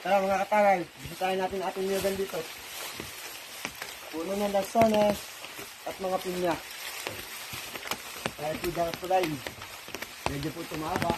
Tara mga katagay, bisitahin natin ating niyogan dito. Puno ng lansones at mga pinya. Kaya po dyan po dahil medyo po tumaba.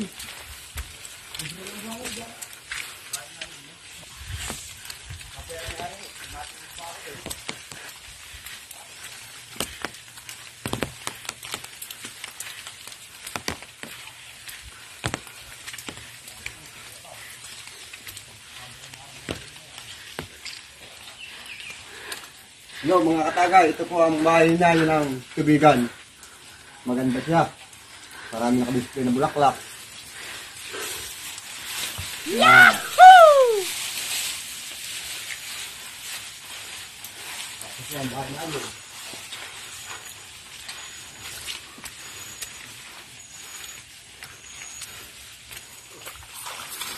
Yo, mga katagay, ito po ang bahay namin ng tubigan. Maganda siya. Marami nakadisplay na bulaklak. Yahoo! Tapos yan, bahay namin.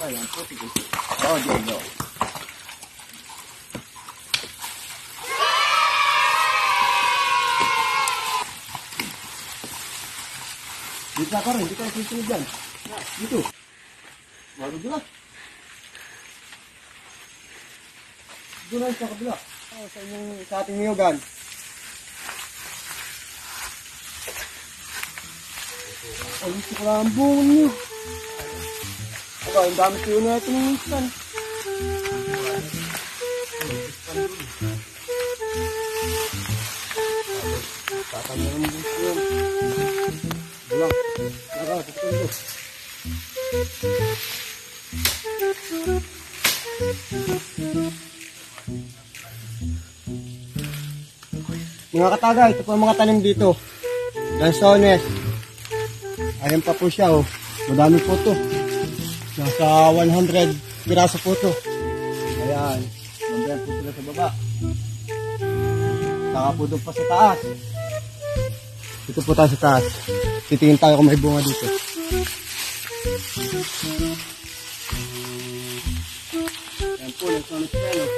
Ayan po, sige. Oh, Diego. Dito ka rin, dito ka susunod dyan. Dito. Walo dito lang. Sa kabila. Oh, sa, inyong, sa ating niyogan. Ay, gusto ko lang ang buong niyo. Aba, ang dami ko na ito ng minsan. Tatanya ng buong yun. Bulang. Naka, tutundo. Mga kataga, ito po ang mga tanim dito. Lansones. Ayan pa po siya, oh. Madami po to. Nasa 100 piraso po to. Ayan. Nandiyan po sila sa baba. Saka po pa sa taas. Dito po tayo sa taas. Titingin tayo kung may bunga dito. Ayan po, lansones po oh.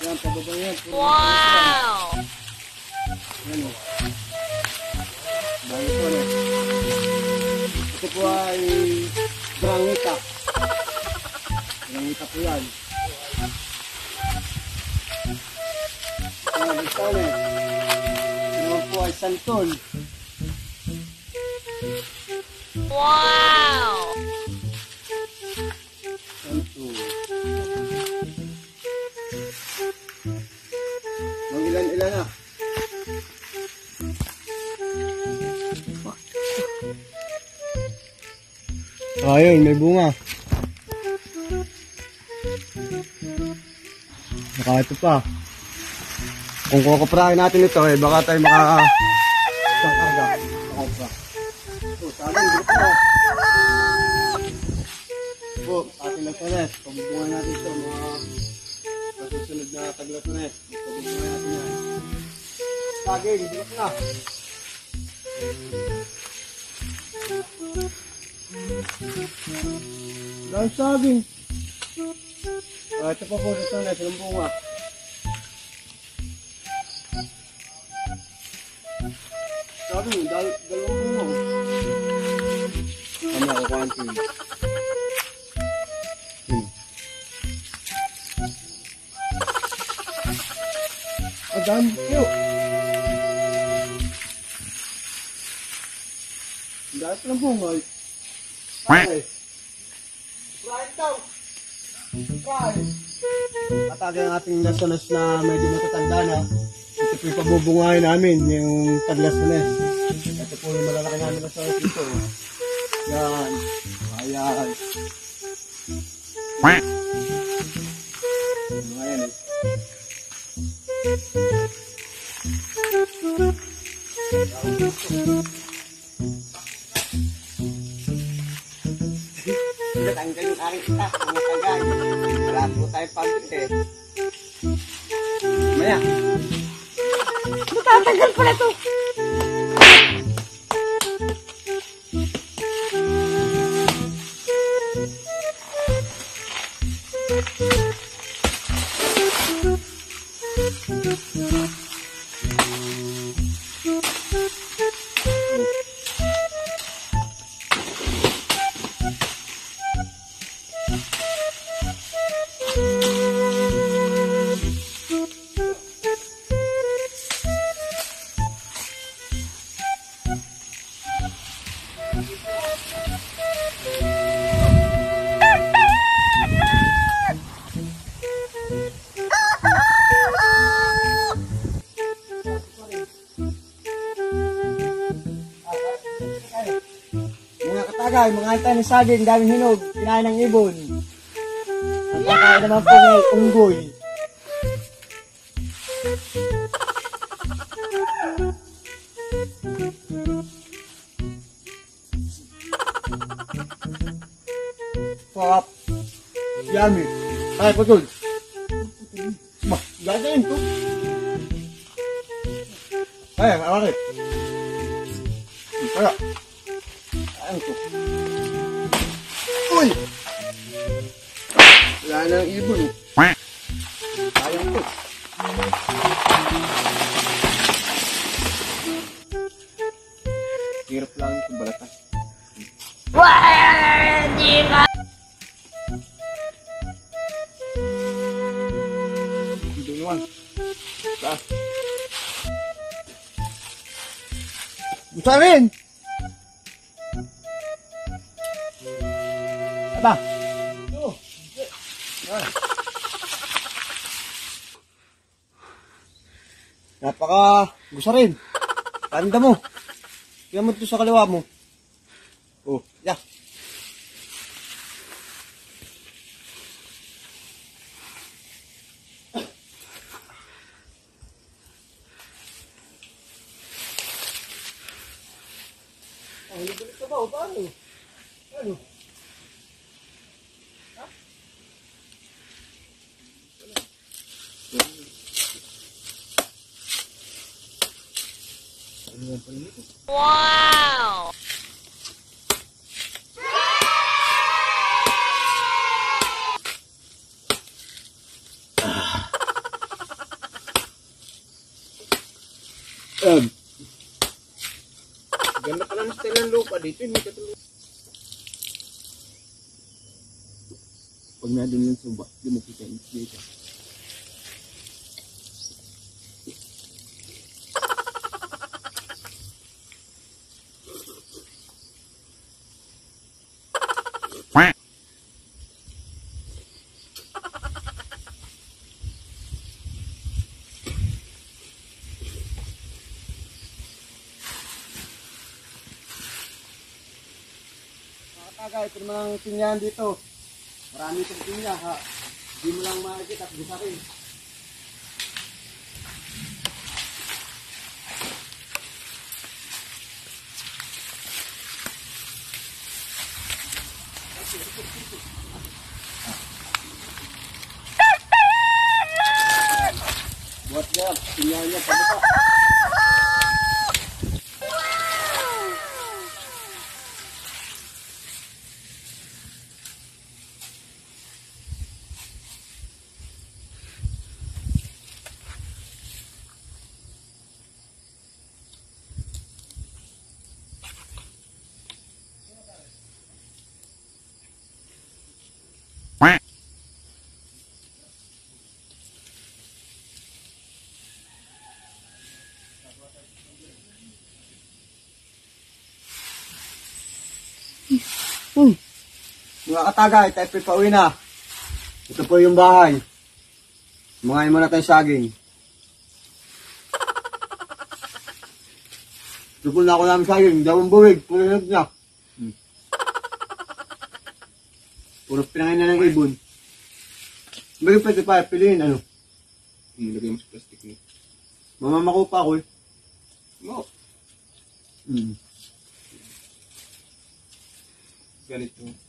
Ayan, pababa yan. Wow! Ayan, oh. Dami po, no? Ito po ay grangita. Grangita po yan. Ayan, ito ulit. Ito po ay santol. Wow! Ayun, may bunga. Baka ito pa. Kung kukuprahin natin ito, eh, baka tayo maka... Isang karga. Baka ito pa. Oh, sabi, dito na. Po, ating nagsanet. Pabubungan natin ito, mga masusunod na taglasanet. Pabubungan natin yan. Saging, dito na. Dahil saging. Ah, ito pa po, ito na, silang bunga. Sabi mo, dal dalawang bunga. Kami ako kanti. Hmm. Ang dami kayo. Ang dami pa ng bunga. Ay. Right daw. Ang ating lasanas na medyo matatanda na. Ito po yung pabubungahin namin, yung taglasanas. Ito po yung malalaki namin lasanas dito. Yan. Ayan. Mga yan eh. Natanggal Ha ha ha! Katagay, mga anta ng saging, daming hinog, kinain ng ibon. At kakain naman po ng unggoy. Sarap. Yummy. Ay, putol. Ma, gagayin to. Ay, awakit. Kaya. Ko. Uy! Wala na ang ibon. Sayang to. Hirap lang yung balatan. Pwede ka. Hindi naman. Taas. Gusto rin! Yan. Napaka gusto rin. Tanda mo. Kaya mo ito sa kaliwa mo. Oh, yeah. Wow! Um, ganda pala ng style ng lupa dito, hindi katulad. Pag na doon yung suba, di mo kita yung dito. guys termenang tinyan dito marami itong tingnya ha di mo lang makikita at gusto rin buat dia tinggalnya pababa Mga katagay, tayo po pauwi na. Ito po yung bahay. Mga mo na tayo saging. Tupul na ako namin saging. Dawang buwig. Puro hinog niya. Hmm. Puro pinangin na ng ibon. Bagay pwede pa, piliin ano. Hmm, lagay mo sa plastic mo. Mamamako pa ako eh. No, Hmm. ganito.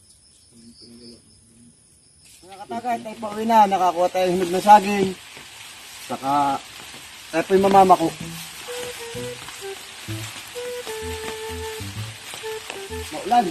Mga katagat, tayo pauwi na. Nakakuha tayo hinog na saging. Saka, tayo po yung mamama ko. Maulan.